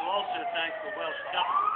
will also thank the Welsh Government.